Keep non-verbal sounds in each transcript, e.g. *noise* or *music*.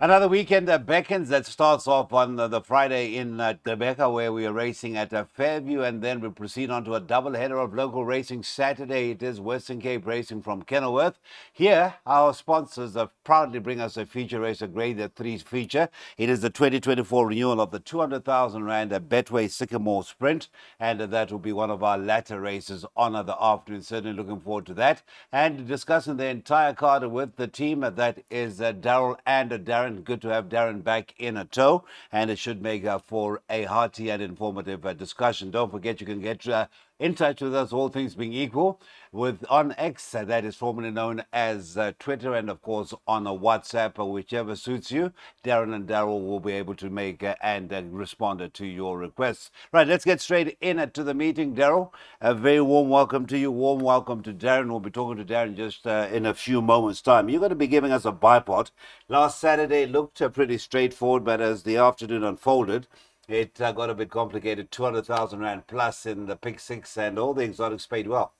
Another weekend that beckons that starts off on the, the Friday in uh, Gqeberha, where we are racing at uh, Fairview, and then we proceed on to a double header of local racing. Saturday, it is Western Cape Racing from Kenilworth. Here, our sponsors have proudly bring us a feature race, a grade 3 feature. It is the 2024 renewal of the 200,000 Rand Betway Sycamore Sprint, and that will be one of our latter races on the afternoon. Certainly looking forward to that. And discussing the entire card with the team, that is uh, Daryl and uh, Darren Darren. Good to have Darren back in a tow, and it should make uh, for a hearty and informative uh, discussion. Don't forget, you can get uh, in touch with us, all things being equal, with on X, uh, that is formerly known as uh, Twitter, and of course on a WhatsApp, or uh, whichever suits you. Darren and Daryl will be able to make uh, and uh, respond to your requests. Right, let's get straight in to the meeting. Daryl, a very warm welcome to you. Warm welcome to Darren. We'll be talking to Darren just uh, in a few moments' time. You're going to be giving us a bipot. Last Saturday looked pretty straightforward, but as the afternoon unfolded, it uh, got a bit complicated. 200,000 Rand plus in the pick six, and all the exotics paid well.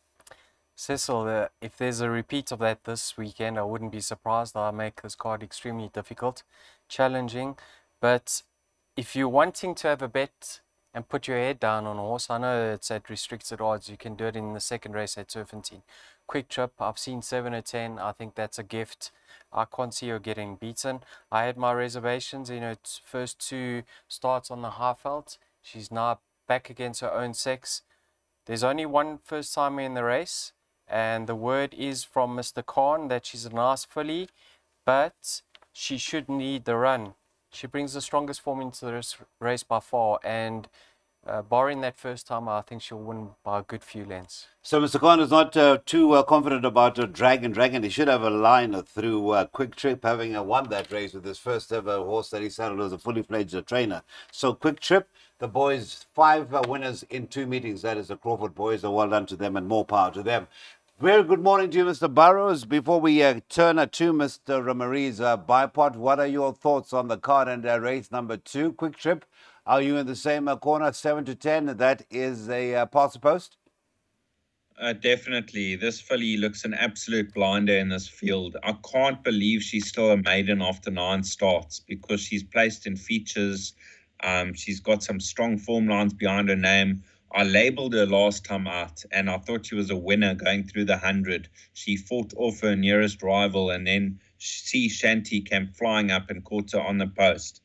Cecil, uh, if there's a repeat of that this weekend, I wouldn't be surprised. I'll make this card extremely difficult, challenging. But if you're wanting to have a bet and put your head down on a horse, I know it's at restricted odds. You can do it in the second race at Turffontein. Quick trip, I've seen 7 or 10. I think that's a gift. I can't see her getting beaten. I had my reservations, you know, first two starts on the Highveld. She's now back against her own sex. There's only one first timer in the race, and the word is from Mr. Khan that she's a nice filly, but she should need the run. She brings the strongest form into this race by far, and uh, barring that first time, I think she'll win by a good few lengths. So Mr. Khan is not uh, too uh, confident about uh, Dragon. Dragon, he should have a line through uh, Quick Trip, having uh, won that race with his first ever horse that he saddled as a fully fledged uh, trainer. So Quick Trip, the boys, five winners in two meetings. That is the Crawford boys. So well done to them and more power to them. Very good morning to you, Mr. Burrows. Before we uh, turn to Mr. Ramirez uh, bipot, what are your thoughts on the card and uh, race number two? Quick trip are you in the same uh, corner, 7 to 10? That is a uh, pass post? Uh, definitely. This filly looks an absolute blinder in this field. I can't believe she's still a maiden after nine starts because she's placed in features. Um, she's got some strong form lines behind her name. I labeled her last time out and I thought she was a winner going through the 100. She fought off her nearest rival and then Sea Shanty came flying up and caught her on the post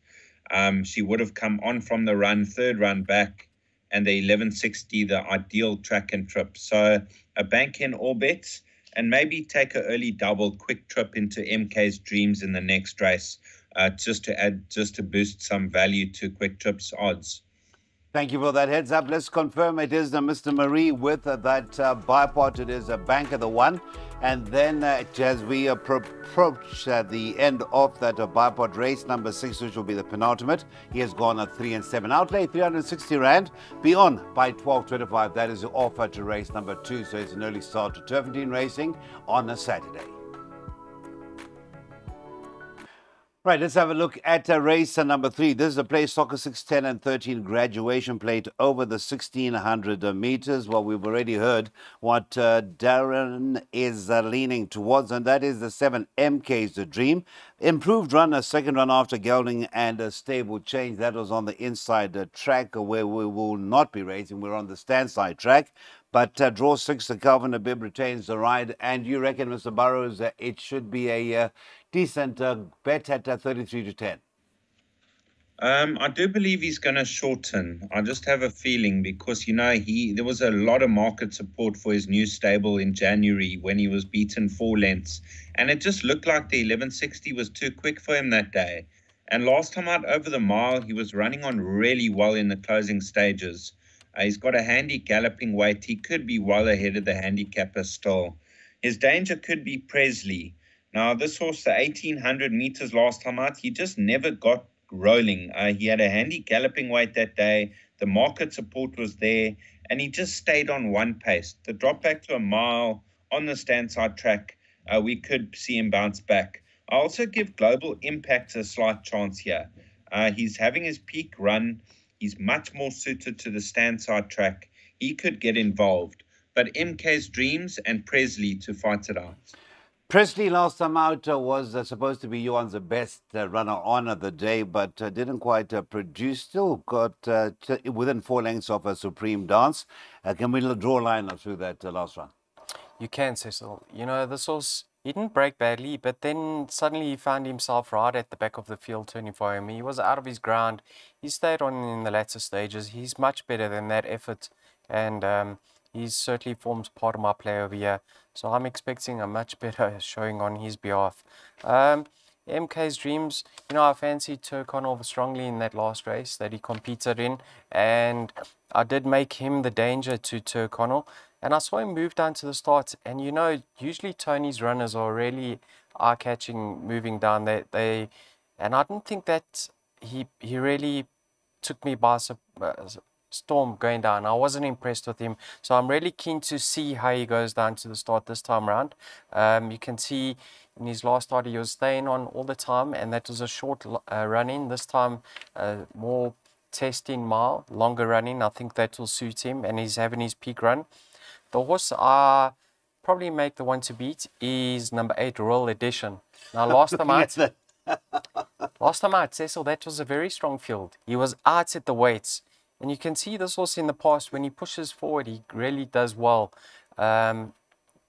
um, she would have come on from the run, third run back, and the 1160, the ideal track and trip. So a bank in all bets and maybe take an early double quick trip into MK's dreams in the next race, uh, just to add, just to boost some value to quick trips odds. Thank you for that heads up. Let's confirm it is the Mr. Marie with uh, that uh, bipot. It is a bank of the one. And then uh, as we approach uh, the end of that uh, bipot race, number six, which will be the penultimate, he has gone at three and seven. Outlay 360 Rand. Beyond by 12.25. That is the offer to race number two. So it's an early start to Turffontein Racing on a Saturday. Right, let's have a look at uh, race number three. This is a play soccer 610 and 13 graduation plate over the 1600 uh, meters. Well, we've already heard what uh, Darren is uh, leaning towards, and that is the 7 MK's the dream. Improved run, a second run after gelding, and a stable change. That was on the inside uh, track where we will not be racing. We're on the stand side track. But uh, draw six, the Calvin Habib retains the ride. And you reckon, Mr. Burrows, uh, it should be a uh, decent uh, bet at uh, 33 to 10? Um, I do believe he's going to shorten. I just have a feeling because you know he there was a lot of market support for his new stable in January when he was beaten four lengths, and it just looked like the 1160 was too quick for him that day. And last time out over the mile, he was running on really well in the closing stages. Uh, he's got a handy galloping weight. He could be well ahead of the handicapper still. His danger could be Presley. Now, this horse, the 1800 meters last time out, he just never got rolling. Uh, he had a handy galloping weight that day. The market support was there, and he just stayed on one pace. The drop back to a mile on the stand side track, uh, we could see him bounce back. I also give Global Impact a slight chance here. Uh, he's having his peak run. He's much more suited to the stand side track. He could get involved. But MK's Dreams and Presley to fight it out. Presley last time out uh, was uh, supposed to be Johan's best uh, runner on of the day, but uh, didn't quite uh, produce. Still got uh, within four lengths of a supreme dance. can we draw a line through that last run? You can, Cecil. You know, this was he didn't break badly, but then suddenly he found himself right at the back of the field turning for him. He was out of his ground. He stayed on in the latter stages. He's much better than that effort, and um, he certainly forms part of my play over here. So I'm expecting a much better *laughs* showing on his behalf. Um, MK's Dreams, you know, I fancied Turkhanov strongly in that last race that he competed in, and I did make him the danger to Turkhanov. And I saw him move down to the start, and you know, usually Tony's runners are really eye-catching moving down. They, they, and I didn't think that he he really took me by surprise Storm going down. I wasn't impressed with him. So I'm really keen to see how he goes down to the start this time around. Um, you can see in his last start he was staying on all the time and that was a short uh, running. This time uh, more testing mile, longer running. I think that will suit him and he's having his peak run. The horse I probably make the one to beat is number eight, Royal Edition. Now *laughs* last time out, *laughs* last time out, Cecil, that was a very strong field. He was out at the weights. And you can see this also in the past, when he pushes forward, he really does well. Um,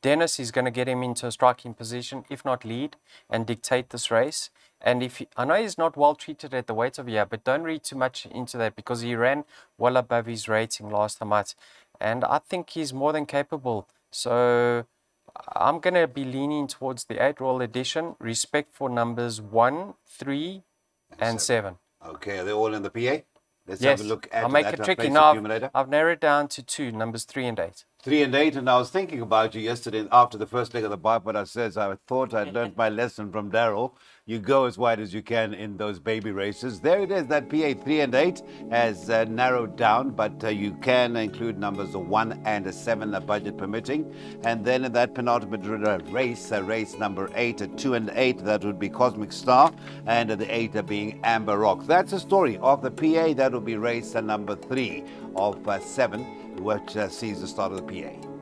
Dennis is going to get him into a striking position, if not lead, and dictate this race. And if he, I know he's not well treated at the weight of year, but don't read too much into that because he ran well above his rating last time out. And I think he's more than capable. So I'm going to be leaning towards the 8 roll edition, respect for numbers 1, 3, and 7. Okay, are they all in the PA? Let's yes. have a look at I'll make it tricky. Now, I've, I've narrowed down to two, numbers three and eight. Three and eight, and I was thinking about you yesterday after the first leg of the bike, but I said I thought I'd learned *laughs* my lesson from Daryl. You go as wide as you can in those baby races. There it is, that PA three and eight has uh, narrowed down, but uh, you can include numbers of one and a seven, a budget permitting. And then in that penultimate race, uh, race number eight, a two and eight, that would be Cosmic Star, and the eight being Amber Rock. That's the story of the PA. That will be race uh, number three of uh, seven which uh, sees the start of the PA.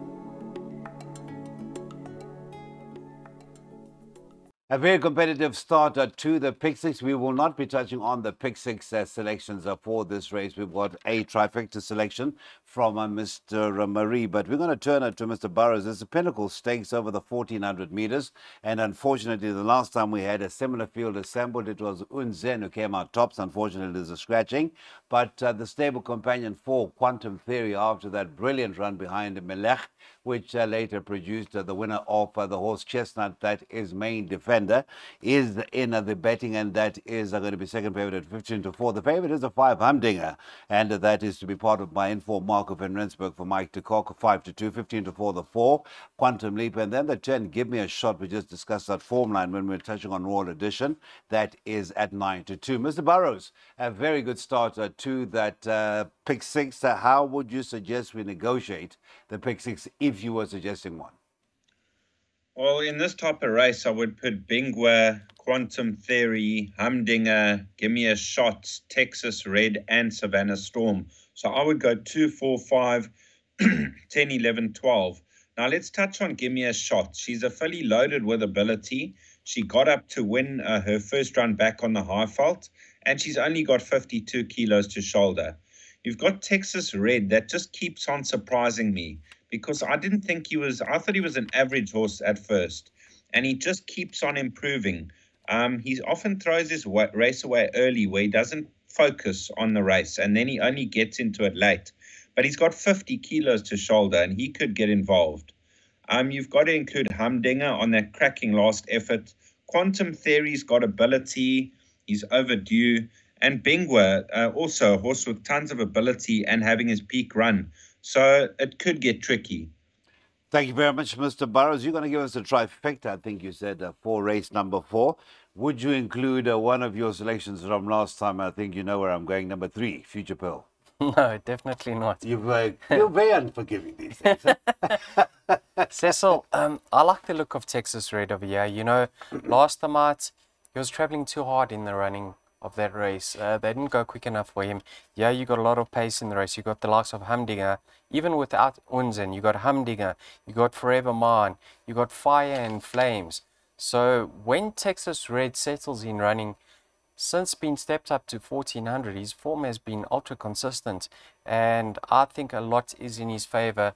A very competitive start to the Pick Six. We will not be touching on the Pick Six uh, selections uh, for this race. We've got a trifecta selection from uh, Mr. Marie, but we're going to turn it to Mr. Burrows. It's a pinnacle stakes over the 1400 meters, and unfortunately, the last time we had a similar field assembled, it was Unzen who came out tops. Unfortunately, there's a scratching, but uh, the stable companion for Quantum Theory after that brilliant run behind Melech which uh, later produced uh, the winner of uh, the horse Chestnut, that is main defender, is in the betting, and that is going to be second favorite at 15 to 4. The favorite is a 5 Humdinger, and that is to be part of my inform Van Rensburg for Mike de Kock, 5 to 2, 15 to 4, the 4, Quantum Leap, and then the 10, Give Me a Shot. We just discussed that form line when we were touching on Royal Edition. That is at 9 to 2. Mr. Burrows, a very good start to that uh, pick six. Uh, how would you suggest we negotiate the pick six if you were suggesting one? Well, in this type of race, I would put Bingwa, Quantum Theory, Humdinger, Give Me a Shot, Texas Red, and Savannah Storm. So I would go 2, 4, 5, *clears throat* 10, 11, 12. Now let's touch on Give Me a Shot. She's a fully loaded with ability. She got up to win uh, her first run back on the Highveld, and she's only got 52 kilos to shoulder. You've got Texas Red that just keeps on surprising me because I didn't think he was, I thought he was an average horse at first. And he just keeps on improving. Um, he often throws his race away early where he doesn't focus on the race and then he only gets into it late. But he's got 50 kilos to shoulder and he could get involved. Um, you've got to include Humdinger on that cracking last effort. Quantum Theory's got ability. He's overdue. And Bingwa, uh, also a horse with tons of ability and having his peak run. So it could get tricky. Thank you very much, Mr. Burrows. You're going to give us a trifecta, I think you said, uh, for race number four. Would you include uh, one of your selections from last time? I think you know where I'm going. Number three, Future Pearl. *laughs* No, definitely not. You've, uh, you're very unforgiving these days. Huh? *laughs* Cecil, um, I like the look of Texas Red over here. You know, last time out, he was traveling too hard in the running of that race. Uh, they didn't go quick enough for him. Yeah, you got a lot of pace in the race. You got the likes of Humdinger. Even without Unzen, you got Humdinger. You got Forever Man. You got Fire and Flames. So when Texas Red settles in running, since being stepped up to 1400, his form has been ultra consistent, and I think a lot is in his favor,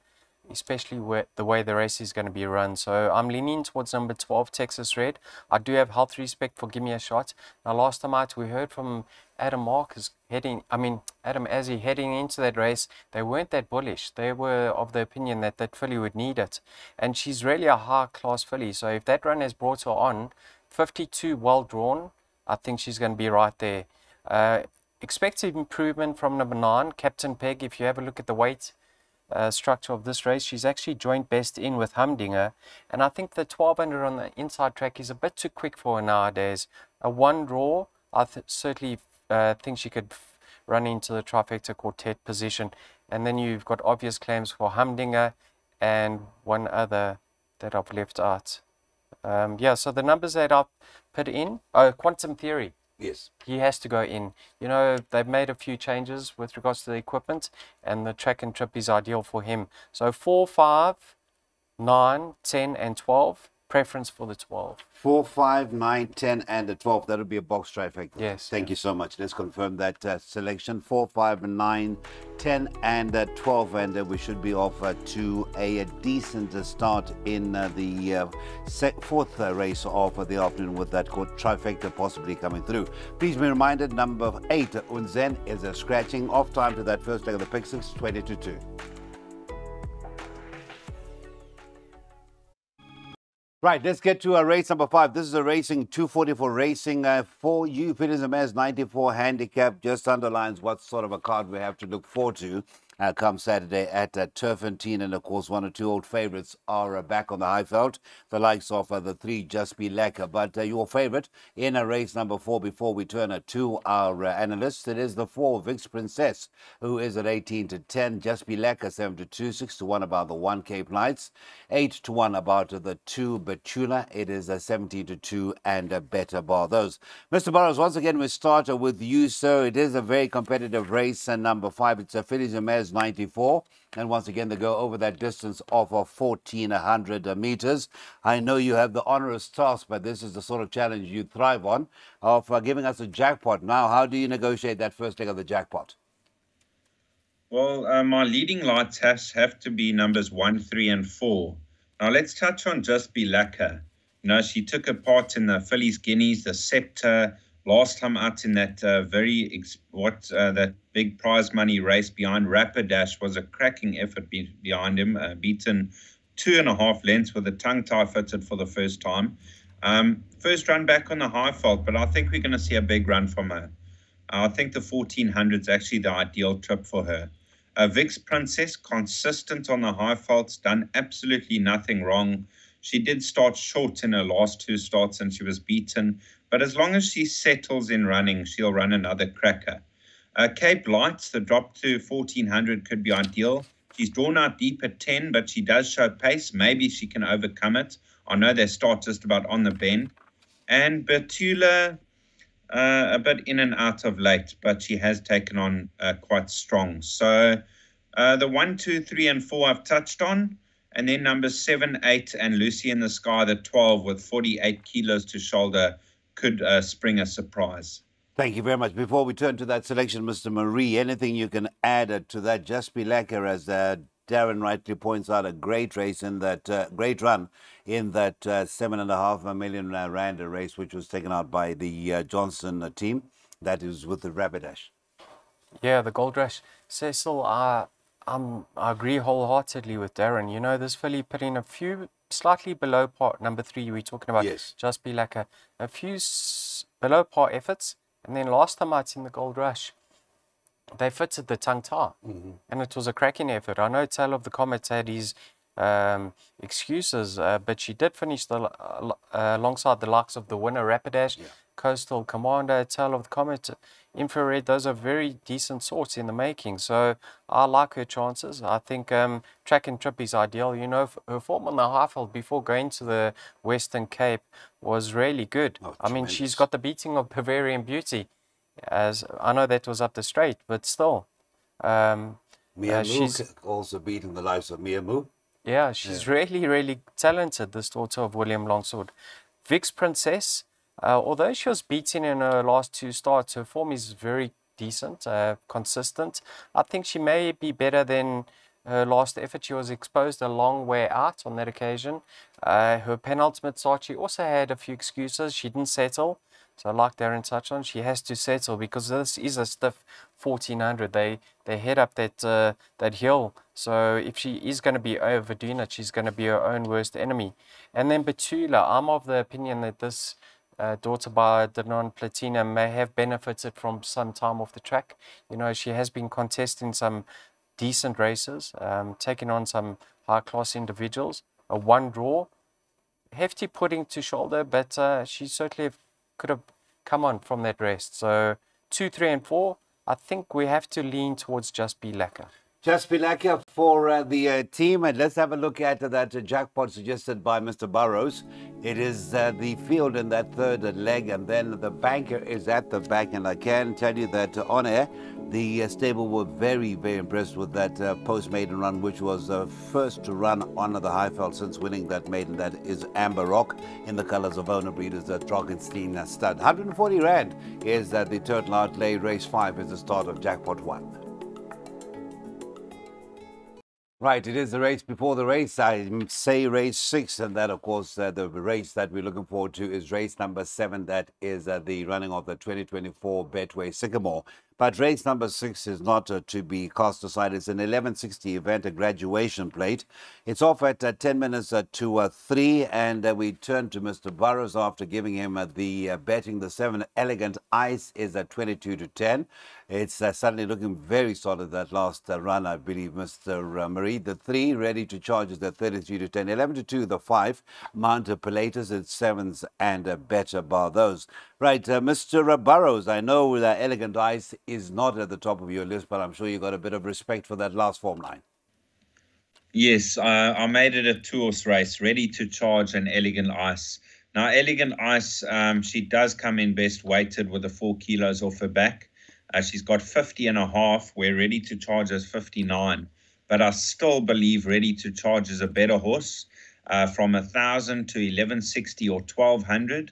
especially the way the race is going to be run. So I'm leaning towards number 12, Texas Red. I do have health respect for Give Me a Shot. Now, last time out, we heard from Adam Marcus heading, I mean, Adam Azzie heading into that race, they weren't that bullish. They were of the opinion that that filly would need it. And she's really a high class filly. So if that run has brought her on, 52 well drawn, I think she's going to be right there. Uh, expected improvement from number nine, Captain Peg. If you have a look at the weight uh, structure of this race, she's actually joint best in with Humdinger. And I think the 1200 on the inside track is a bit too quick for her nowadays. A one draw, I certainly uh, think she could run into the trifecta quartet position. And then you've got obvious claims for Humdinger and one other that I've left out. Um, yeah, so the numbers that I've put in, oh, quantum theory. Yes. He has to go in. You know, they've made a few changes with regards to the equipment, and the track and trip is ideal for him. So 4, 5, 9, 10, and 12 preference for the 12. 4, 5, 9, 10, and the 12. That would be a box trifecta. Yes. Thank you so much. Let's confirm that uh, selection 4, 5, 9, 10, and uh, 12. And uh, we should be off uh, to a, a decent uh, start in uh, the fourth race of the afternoon with that called trifecta possibly coming through. Please be reminded number 8, Unzen, is a scratching off time to that first leg of the pick 6, 20 to 2. Right, let's get to uh, race number five. This is a racing 244 racing uh, for you. Peters and 94 handicap just underlines what sort of a card we have to look forward to uh, come Saturday at uh, Turffontein. And of course, one or two old favourites are uh, back on the Highveld, the likes of uh, the three Just Be Lekker. But uh, your favourite in a race number four before we turn it to our uh, analysts, it is the four Vix Princess, who is at 18 to 10, Just Be Lekker 7 to 2, 6 to 1 about the 1 Cape Knights, 8 to 1 about the 2 Betula. It is a 17 to 2 and a better bar. Those. Mr. Burrows, once again, we start with you, sir. It is a very competitive race, and number five, it's a Fillies and Mares 94. And once again, they go over that distance of 1,400 meters. I know you have the onerous task, but this is the sort of challenge you thrive on of uh, giving us a jackpot. Now, how do you negotiate that first leg of the jackpot? Well, uh, my leading lights has, have to be numbers one, three, and four. Now, let's touch on Just Be Lekker. You know, she took a part in the Fillies Guineas, the Scepter, last time out in that uh, very what uh, that big prize money race behind Rapidash was a cracking effort be- behind him, uh, beaten two and a half lengths with a tongue tie fitted for the first time. Um, first run back on the Highveld, but I think we're going to see a big run from her. I think the 1400 is actually the ideal trip for her. Uh, Vix Princess, consistent on the Highvelds, done absolutely nothing wrong. She did start short in her last two starts and she was beaten. But as long as she settles in running, she'll run another cracker. Uh, Cape Lights, the drop to 1400 could be ideal. She's drawn out deep at 10, but she does show pace. Maybe she can overcome it. I know they start just about on the bend. And Betula, uh, a bit in and out of late, but she has taken on uh, quite strong. So uh, the one, two, three, and four I've touched on. And then numbers seven, eight, and Lucy in the Sky, the 12 with 48 kilos to shoulder could uh, spring a surprise. Thank you very much. Before we turn to that selection, Mr. Marie, anything you can add to that? Just be lekker, as uh, Darren rightly points out, a great race in that uh, great run in that uh, seven and a half million uh, rand race, which was taken out by the uh, Johnson uh, team. That is with the Rapidash. Yeah, the Gold Rush. Cecil, I, I'm, I agree wholeheartedly with Darren. You know, this filly put in a few slightly below par. Number three, we're talking about yes. just be like a, a few below par efforts. And then last time out in the Gold Rush, they fitted the tongue tie. Mm-hmm. And it was a cracking effort. I know Tail of the Comet had his um, excuses, uh, but she did finish the, uh, alongside the likes of the winner Rapidash, yeah. Coastal Commander, Tail of the Comet, Infrared. Those are very decent sorts in the making. So I like her chances. I think um, track and trip is ideal. You know, her form on the Highveld before going to the Western Cape was really good. Oh, I mean, she's got the beating of Bavarian Beauty. As I know that was up the straight, but still. Um, Mia uh, she's also beating the likes of Mia Moo. Yeah, she's yeah. really, really talented, this daughter of William Longsword. Vix Princess, uh, although she was beaten in her last two starts, her form is very decent, uh, consistent. I think she may be better than her last effort. She was exposed a long way out on that occasion. Uh, her penultimate start, she also had a few excuses. She didn't settle. So like Darren touched on, she has to settle because this is a stiff 1400. They they head up that uh, that hill. So if she is going to be overdoing it, she's going to be her own worst enemy. And then Betula, I'm of the opinion that this uh, daughter by Danon Platina may have benefited from some time off the track. You know, she has been contesting some decent races, um, taking on some high class individuals. A one draw, hefty putting to shoulder, but uh, she certainly could have come on from that rest. So two, three, and four, I think we have to lean towards just be lacquer. Just lacquer for uh, the uh, team, and let's have a look at that uh, jackpot suggested by Mr. Burrows. It is uh, the field in that third leg, and then the banker is at the back. And I can tell you that on air, the uh, stable were very, very impressed with that uh, post maiden run, which was the first to run on the Highveld since winning that maiden. That is Amber Rock in the colors of owner breeders, the Drakenstein stud. 140 Rand is uh, the Turtle Outlay. Race 5 is the start of Jackpot 1. Right, it is the race before the race. I say race six, and that, of course, uh, the race that we're looking forward to is race number seven. That is uh, the running of the 2024 Betway Sycamore. But race number six is not uh, to be cast aside. It's an 1160 event, a graduation plate. It's off at uh, 10 minutes uh, to uh, 3, and uh, we turn to Mr. Burrows after giving him uh, the betting. The 7 Elegant Ice is at 22 to 10. It's suddenly looking very solid that last run, I believe, Mr. Marie. The 3 ready to charge is at 33 to 10. 11 to 2, the 5 Mount Pilatus, at 7s and a better bar those. Right, Mr. Burrows, I know that Elegant Ice is not at the top of your list, but I'm sure you got a bit of respect for that last form line. Yes, uh, I made it a two-horse race, ready to charge an Elegant Ice. Now, Elegant Ice, um, she does come in best weighted with the four kilos off her back. Uh, she's got 50 and a half, where ready to charge as 59. But I still believe ready to charge is a better horse uh, from 1,000 to 1160 or 1,200.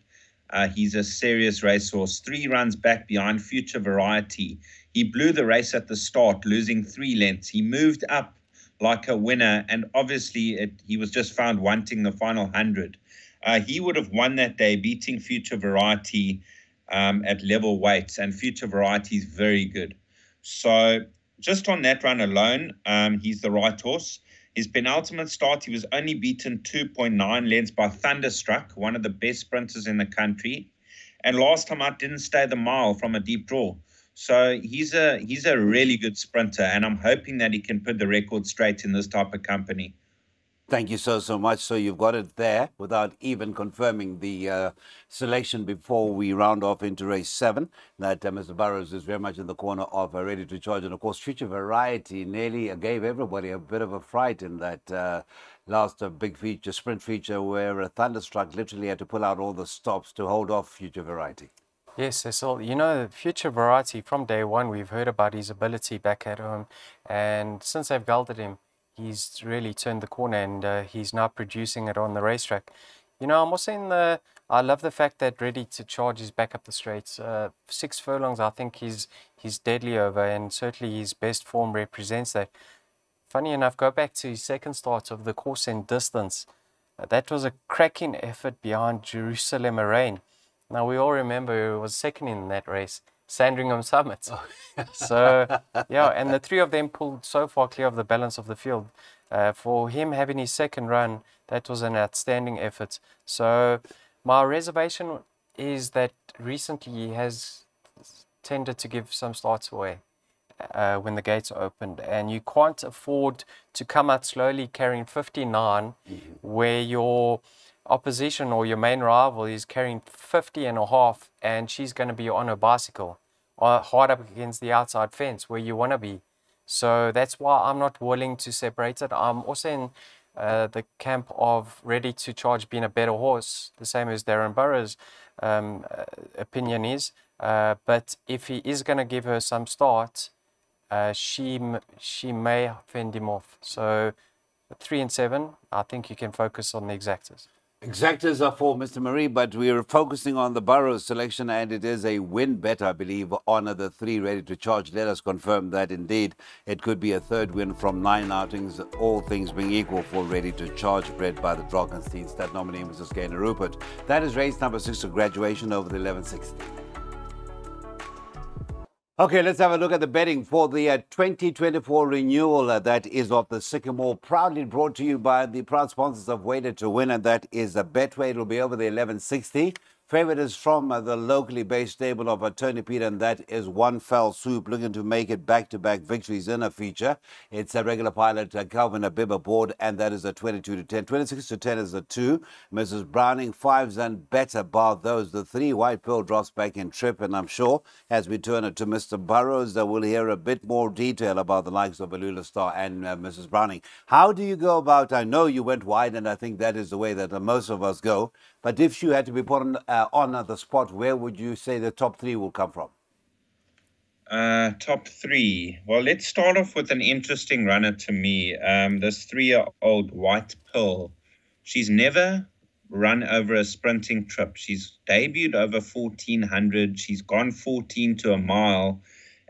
Uh, he's a serious racehorse. Three runs back behind Future Variety. He blew the race at the start, losing three lengths. He moved up like a winner, and obviously it, he was just found wanting the final hundred. Uh, he would have won that day, beating Future Variety um, at level weights, and Future Variety is very good. So just on that run alone, um, he's the right horse. His penultimate start, he was only beaten 2.9 lengths by Thunderstruck, one of the best sprinters in the country. And last time out, didn't stay the mile from a deep draw. So he's a he's a really good sprinter, and I'm hoping that he can put the record straight in this type of company. Thank you so, so much. So you've got it there without even confirming the uh, selection before we round off into race seven. That uh, Mr. Burrows is very much in the corner of uh, ready to charge. And of course, future variety nearly gave everybody a bit of a fright in that uh, last uh, big feature, sprint feature, where a Thunderstruck literally had to pull out all the stops to hold off future variety. Yes, Cecil. You know, Future Variety, from day one, we've heard about his ability back at home. And since they've gelded him, he's really turned the corner and uh, he's now producing it on the racetrack. You know, I'm also in the. I love the fact that Ready to Charge is back up the straights. Uh, six furlongs, I think he's he's deadly over, and certainly his best form represents that. Funny enough, go back to his second start of the course and distance. Uh, that was a cracking effort behind Jerusalem Rain. Now we all remember he was second in that race. Sandringham Summit. Oh. so, yeah, and the three of them pulled so far clear of the balance of the field. Uh, for him having his second run, that was an outstanding effort. So, my reservation is that recently he has tended to give some starts away uh, when the gates are opened, and you can't afford to come out slowly carrying 59 mm-hmm. where your opposition or your main rival is carrying 50 and a half and she's going to be on her bicycle uh, hard up against the outside fence where you want to be. So that's why I'm not willing to separate it. I'm also in uh, the camp of ready to charge being a better horse, the same as Darren Burrows' um, uh, opinion is. Uh, but if he is going to give her some start, uh, she she may fend him off. So three and seven, I think you can focus on the exactas. Exactas are for Mr. Marie, but we are focusing on the Burrows selection, and it is a win bet, I believe, on the three ready to charge. Let us confirm that indeed it could be a third win from nine outings, all things being equal for ready to charge, bred by the Drakenstein stat nominee, Mrs. Gaynor Rupert. That is race number six of graduation over the 1160. Okay, let's have a look at the betting for the uh, 2024 renewal uh, that is of the Sycamore, proudly brought to you by the proud sponsors of Weighted to Win, and that is a Betway. It'll be over the 1160. Favorite is from uh, the locally based stable of Attorney Peter, and that is One Fell Swoop, looking to make it back to back victories in a feature. It's a regular pilot, uh, Calvin Habib board, and that is a 22 to 10. 26 to 10 is a 2. Mrs. Browning, fives and better, bar those. The three white pearl drops back in trip, and I'm sure as we turn it to Mr. Burrows, uh, we'll hear a bit more detail about the likes of Alula Star and uh, Mrs. Browning. How do you go about? I know you went wide, and I think that is the way that uh, most of us go. But if you had to be put on, uh, on the spot, where would you say the top three will come from? Uh, top three. Well, let's start off with an interesting runner to me. Um, this three-year-old White Pearl. She's never run over a sprinting trip. She's debuted over 1400. She's gone 14 to a mile.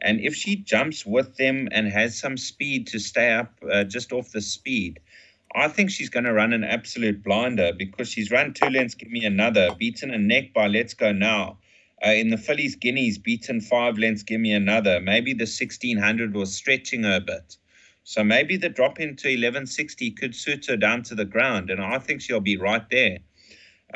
And if she jumps with them and has some speed to stay up uh, just off the speed, I think she's going to run an absolute blinder because she's run two lengths, give me another, beaten a neck by Let's Go Now. Uh, in the Fillies Guineas, beaten five lengths, give me another. Maybe the 1600 was stretching her a bit. So maybe the drop into 1160 could suit her down to the ground, and I think she'll be right there.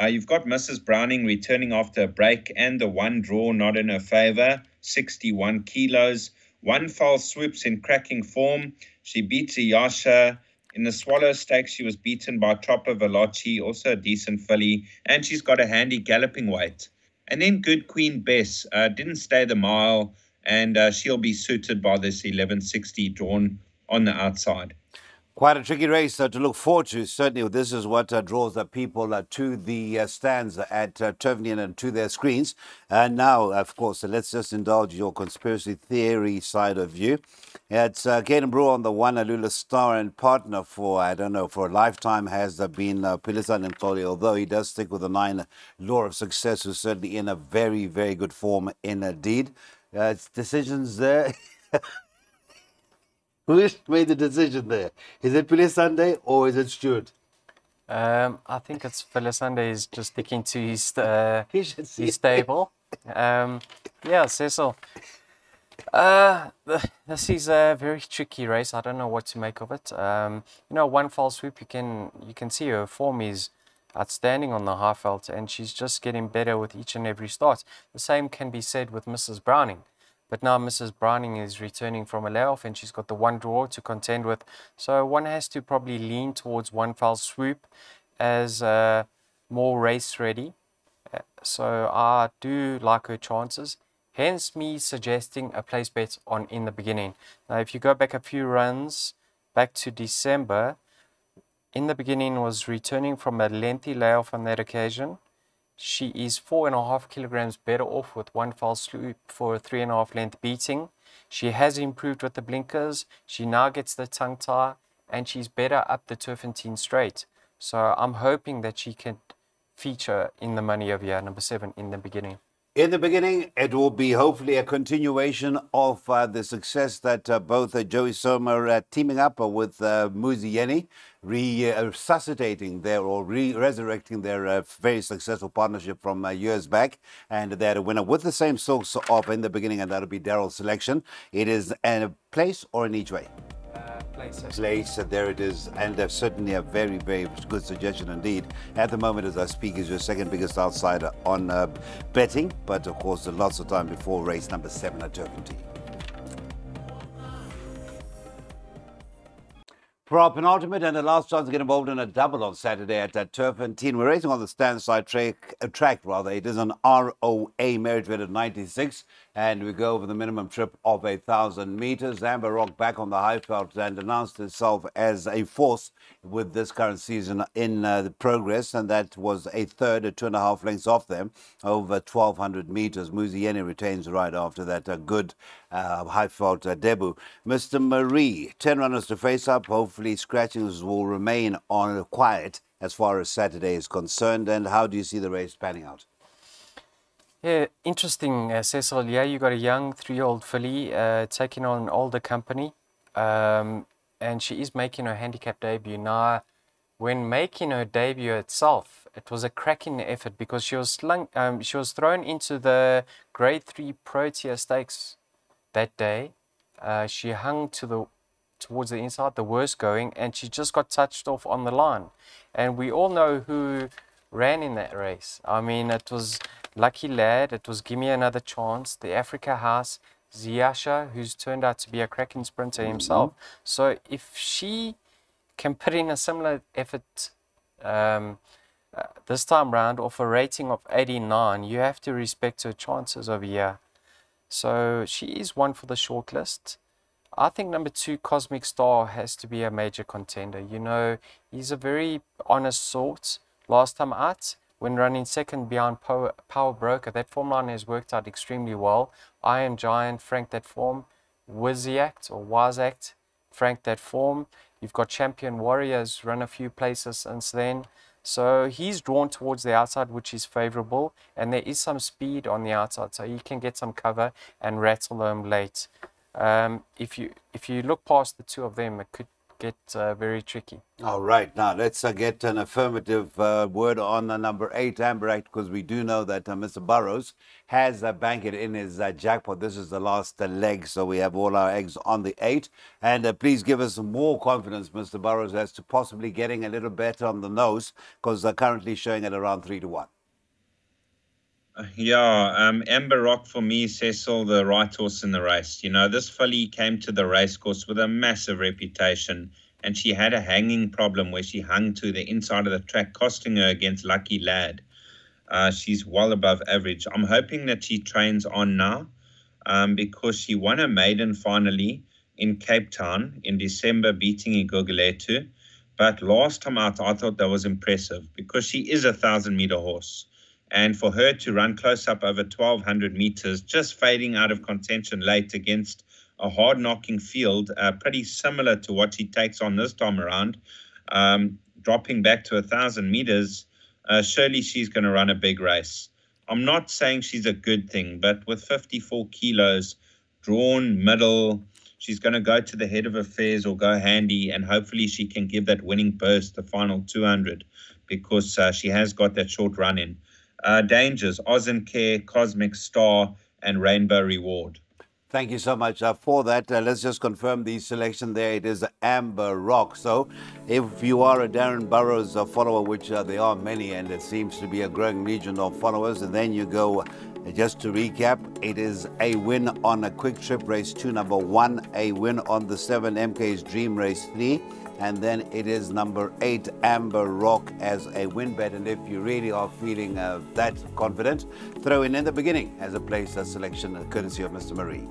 Uh, you've got Mrs. Browning returning after a break and the one draw not in her favor, 61 kilos. One false swoops in cracking form. She beats Yasha. In the Swallow Stakes, she was beaten by Tropper Veloci, also a decent filly, and she's got a handy galloping weight. And then Good Queen Bess uh, didn't stay the mile, and uh, she'll be suited by this 1160 drawn on the outside. Quite a tricky race uh, to look forward to. Certainly, this is what uh, draws the people uh, to the uh, stands at uh, and to their screens. And now, of course, let's just indulge your conspiracy theory side of view. It's uh, Caden Brewer on the one, Alula Star and partner for, I don't know, for a lifetime has uh, been uh, Pilisan Nkoli, although he does stick with the nine law of success, who's certainly in a very, very good form indeed. Uh, it's decisions there. *laughs* Who made the decision there? Is it Pilisanday or is it Stuart? Um, I think it's Pilisanday is just sticking to his, uh, *laughs* his stable. Um, yeah, Cecil. Uh, this is a very tricky race. I don't know what to make of it. Um, you know, one false sweep, you can you can see her form is outstanding on the Highveld, and she's just getting better with each and every start. The same can be said with Mrs. Browning. But now Mrs. Browning is returning from a layoff and she's got the one draw to contend with. So one has to probably lean towards one fell swoop as uh, more race ready. Uh, so I do like her chances. Hence me suggesting a place bet on in the beginning. Now if you go back a few runs back to December, in the beginning was returning from a lengthy layoff on that occasion she is four and a half kilograms better off with one false swoop for a three and a half length beating. She has improved with the blinkers. She now gets the tongue tie and she's better up the Turffontein straight. So I'm hoping that she can feature in the money of year number seven in the beginning. In the beginning, it will be hopefully a continuation of uh, the success that uh, both uh, Joey Soma uh, teaming up with uh, Muzi Yeni, resuscitating their or re-resurrecting their uh, very successful partnership from uh, years back. And they had a winner with the same source of in the beginning, and that'll be Daryl's selection. It is in a place or an each way place. Place, there it is, and that's certainly a very, very good suggestion indeed. At the moment, as I speak, is your second biggest outsider on uh, betting, but of course, lots of time before race number seven at Turffontein. Penultimate and the last chance to get involved in a double on Saturday at uh, Turffontein, we're racing on the stand side track, uh, track rather. It is an ROA merit weight of 96, and we go over the minimum trip of a thousand meters. Amber Rock back on the Highveld and announced itself as a force with this current season in uh, progress, and that was a third, a two and a half lengths off them, over 1,200 meters. Muzi Yeni retains right after that A good uh, high fault uh, debut. Mr. Marie, 10 runners to face up. Hopefully, scratchings will remain on quiet as far as Saturday is concerned. And how do you see the race panning out? Yeah, interesting, uh, Cecil. Yeah, you got a young three-year-old filly uh, taking on an older company. Um, and she is making her handicap debut. Now, when making her debut itself, it was a cracking effort because she was slung, um, she was thrown into the Grade Three Protea Stakes that day. Uh, she hung to the towards the inside, the worst going, and she just got touched off on the line. And we all know who ran in that race. I mean, it was Lucky Lad. It was Give Me Another Chance. The Africa House. Ziasha, who's turned out to be a cracking sprinter himself. So if she can put in a similar effort um, uh, this time round off a rating of 89, you have to respect her chances over here. So she is one for the shortlist. I think number two, Cosmic Star, has to be a major contender. You know, he's a very honest sort. Last time out, when running second behind Power, Power Broker. That form line has worked out extremely well. Iron Giant, Frank that form. Wiziact or Wazact, Frank that form. You've got Champion Warriors run a few places since then. So he's drawn towards the outside, which is favorable, and there is some speed on the outside, so he can get some cover and rattle them late. Um, if you if you look past the two of them, it could get uh, very tricky. All right. Now, let's uh, get an affirmative uh, word on the number eight, Amber Act, because we do know that uh, Mr. Burrows has a banket in his uh, jackpot. This is the last uh, leg, so we have all our eggs on the eight. And please give us more confidence, Mr. Burrows, as to possibly getting a little better on the nose, because they're currently showing at around three to one. Yeah, um, Amber Rock for me, Cecil, the right horse in the race. You know, this filly came to the racecourse with a massive reputation, and she had a hanging problem where she hung to the inside of the track, costing her against Lucky Lad. Uh, she's well above average. I'm hoping that she trains on now um, because she won a maiden finally in Cape Town in December, beating Iguguletu. But last time out, I thought that was impressive because she is a thousand meter horse and for her to run close up over 1200 meters, just fading out of contention late against a hard knocking field, uh, pretty similar to what she takes on this time around, um, dropping back to a thousand meters, uh, surely she's going to run a big race. I'm not saying she's a good thing, but with 54 kilos, drawn middle, she's going to go to the head of affairs or go handy, and hopefully she can give that winning burst the final 200 because uh, she has got that short run in uh, dangers, Care, Cosmic Star, and Rainbow Reward. Thank you so much uh, for that. Uh, let's just confirm the selection there. It is Amber Rock. So, if you are a Darren Burrows uh, follower, which uh, there are many, and it seems to be a growing legion of followers, and then you go, just to recap, it is a win on a quick trip race two, number one, a win on the seven MK's Dream Race three, and then it is number eight, Amber Rock, as a win bet. And if you really are feeling uh, that confident, throw in in the beginning as a place a selection courtesy of Mr. Marie.